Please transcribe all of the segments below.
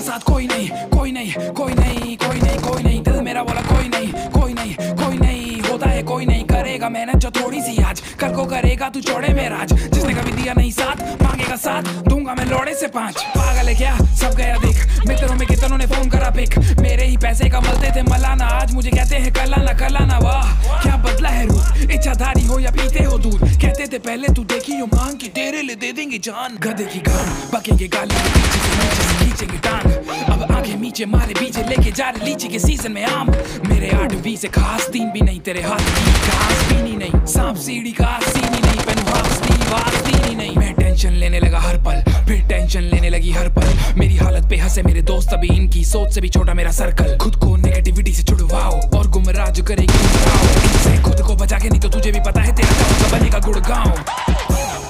साथ नहीं कोई नहीं कोई नहीं कोई नहीं कोई नहीं मेरा बोला कोई नहीं कोई नहीं कोई नहीं होता है कोई नहीं करेगा मेहनत जो थोड़ी सी आज कल को करेगा तू छोड़े मेरा आज जिसने कभी दिया नहीं साथ साथ दूँगा मैं लोड़े से पाँच। पागल है क्या? सब गया देख। मित्रों में कितनों ने फ़ोन करा पिक मेरे ही पैसे कमलते थे मलाना। आज मुझे कहते हैं, कलाना कलाना, वाह, क्या बदला है रूप? इच्छाधारी हो या पीते हो दूध? कहते थे, पहले तू देखी हो मांग की, तेरे लिए दे देंगे जान। गधे की गान बकेंगे गाली के से खींचेंगे टांग। अब आगे नीचे मारे पीछे लेके जा रहे, लीची के सीज़न में आम। मेरे आठवीं से खास तीन भी नहीं, तेरे हाथ की घास पीनी नहीं सांप, सीढ़ी का सीनी टेंशन लेने लगा हर पल। फिर टेंशन लेने लगी हर पल। मेरी हालत पे हंसे मेरे दोस्त, अभी इनकी सोच से भी छोटा मेरा सर्कल खुद को नेगेटिविटी से छुड़वाओ और गुमराह जो करेगी इनसे खुद को बचा के नहीं तो तुझे भी पता है तेरा बनेगा गुड़गांव।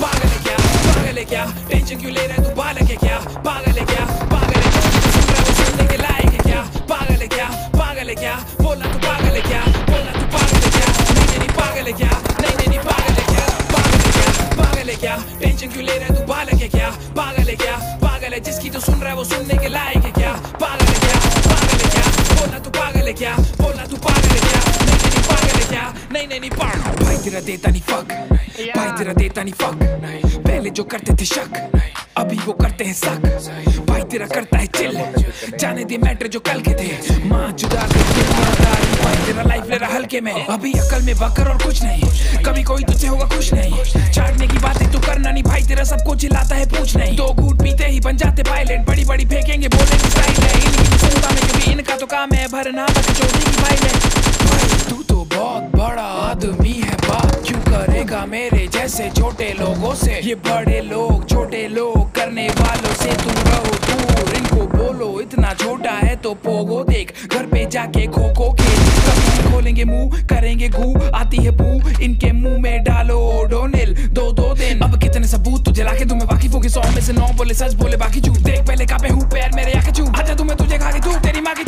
पागल है क्या? पागल है क्या? टेंशन क्यों ले क्या टेंशन क्यों ले रहे है तू पागल है क्या? पागल है क्या? पागल है जिसकी तू सुन रहा है वो सुनने के लायक है क्या? पागल है क्या? पागल है क्या? बोलना तू पागल है क्या? बोलना तू पागल है क्या? नहीं नहीं, पागल है क्या? नहीं नहीं नहीं, पागल। भाई तेरा देता नहीं फक भाई तेरा देता नहीं फक पहले जो करते थे शक. अभी वो करते हैं शक भाई तेरा करता है चिल जाने दे मैटर जो कल के थे. माँ जुदा भाई तेरा लाइफ ले रहा हल्के में. अभी अकल में बकर और कुछ नहीं. कभी कोई तुझसे होगा खुश नहीं. चाटने की बातें तू करना नहीं. भाई तेरा सबको चिल्लाता है, पूछ नहीं. दो घूट पीते ही बन जाते पायलट बड़ी बड़ी फेंकेंगे है इनकी तो काम है, भरना चोरी की भाई, तू तो बहुत बड़ा आदमी करेगा मेरे जैसे छोटे लोगों से। ये बड़े लोग, छोटे लोग करने वालों से तू रहो दूर। इनको बोलो, इतना छोटा है तो पोगो देख। घर पे जाके खो खो खेल। खोलेंगे मुँह, करेंगे गू। आती है बू, इनके मुँह में डालो डोनेल। दो दो दिन। अब कितने सबूत तुझे लाके तुम्हें बाकी फोगे सौ में से नौ बोले, सच बोले, बाकी झूठ। देख पहले कापे हूँ, पैर मेरे आके चू। आजा तुम्हें तुझे खा के तू तेरी माँ की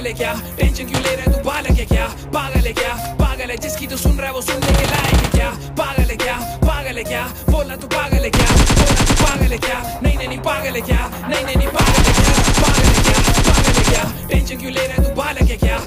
पागल है क्या टेंशन क्यों ले रहा है तू पागल है क्या पागल है क्या पागल है जिसकी तू सुन रहा है वो सुनने के लायक है क्या पागल है क्या पागल है क्या बोला तू पागल है क्या बोला तू पागल है क्या नहीं नहीं नहीं पागल है क्या नहीं नहीं पागल है क्या पागल है क्या पागल है क्या टेंशन क्यों ले रहा है तू पागल है क्या